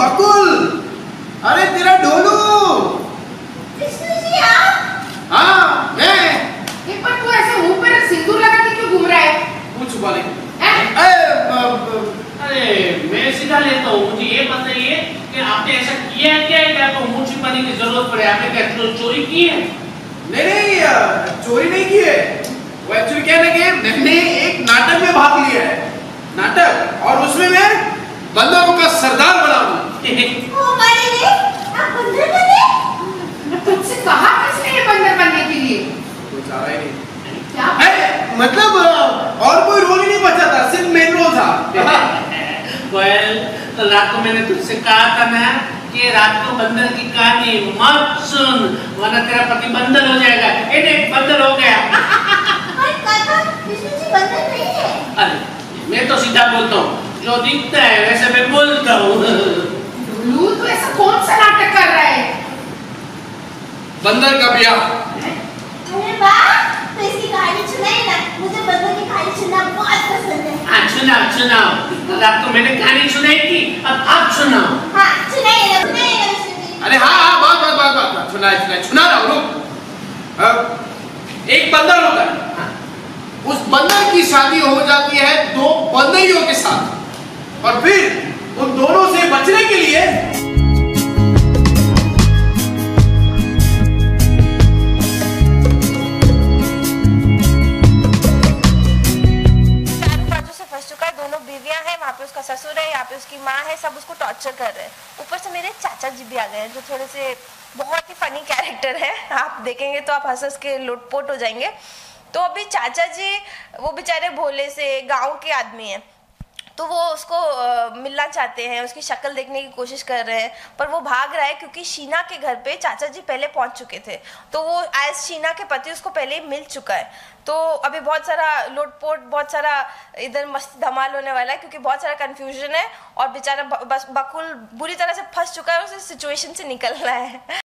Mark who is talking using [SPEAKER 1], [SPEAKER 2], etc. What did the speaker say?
[SPEAKER 1] बकुल अरे तेरा
[SPEAKER 2] आप?
[SPEAKER 1] हाँ मैं।
[SPEAKER 3] ये पर तू ऐसे मुँह पर सिंदूर लगा के क्यों घूम रहा है?
[SPEAKER 1] पूछ वाले
[SPEAKER 4] अरे मैं सीधा लेता हूँ। मुझे ये बताइए कि आपने ऐसा किया है क्या? है कि आपको मूर्छित पाने की ज़रूरत पड़े? आपने क्या चोरी की है?
[SPEAKER 1] नहीं नहीं चोरी नहीं की है। वो एक्चुअली क्या है ना कि मैंने एक नाटक में भाग लिया है। नाटक? और उसमें मैं बंदरों का
[SPEAKER 2] हमारे आप बंदर बने?
[SPEAKER 3] तुझसे कहा किसने ये बंदर बनने के लिए?
[SPEAKER 1] कुछ आ रहा ही नहीं।
[SPEAKER 3] क्या?
[SPEAKER 1] अरे मतलब और कोई रोल ही नहीं बचा था सिर्फ़ मेन रोल था।
[SPEAKER 4] वेल तो रात को मैंने तुझसे कहा था ना कि रात को बंदर की कहानी मत सुन वरना तेरा पति बंदर हो जाएगा। ए देख बंदर हो गया।
[SPEAKER 2] पर कथा कृष्ण जी बंदर नहीं है।
[SPEAKER 4] अरे मैं तो सीधा बोलता हूँ। जो दिखता है वैसे मैं बोलता हूँ।
[SPEAKER 3] लू तू ऐसा कौन सा नाटक कर रहा है?
[SPEAKER 1] बंदर का ब्याह।
[SPEAKER 2] अरे वाह तो इसकी कहानी सुनाई ना। मुझे बंदर की कहानी सुनना बहुत पसंद है।
[SPEAKER 4] हाँ सुनाओ सुनाओ। रात को मैंने कहानी सुनाई थी अब आप सुनाओ।
[SPEAKER 2] हाँ सुनाइए ना सुनाइए ना
[SPEAKER 1] अरे हाँ हाँ बात बात बात बात बात। सुना सुना सुना रहा हूँ रुक। अब एक बंदर होता है। हाँ। उस बंदर की शादी हो जाती है दो बंदरियों के साथ। और फिर उन दोनों के लिए।
[SPEAKER 5] पे उसका ससुर है, यहाँ पे उसकी माँ है, सब उसको टॉर्चर कर रहे हैं। ऊपर से मेरे चाचा जी भी आ गए जो थोड़े से बहुत ही फनी कैरेक्टर है। आप देखेंगे तो आप हो जाएँगे। तो अभी चाचा जी, वो बेचारे भोले से गाँव के आदमी हैं। तो वो उसको मिलना चाहते हैं, उसकी शक्ल देखने की कोशिश कर रहे हैं, पर वो भाग रहा है क्योंकि शीना के घर पे चाचा जी पहले पहुँच चुके थे। तो वो एज शीना के पति, उसको पहले मिल चुका है। तो अभी बहुत सारा लुटपोट, बहुत सारा इधर मस्त धमाल होने वाला है क्योंकि बहुत सारा कन्फ्यूज़न है और बेचारा बस बकुल बुरी तरह से फंस चुका है उसे सिचुएशन से निकलना है।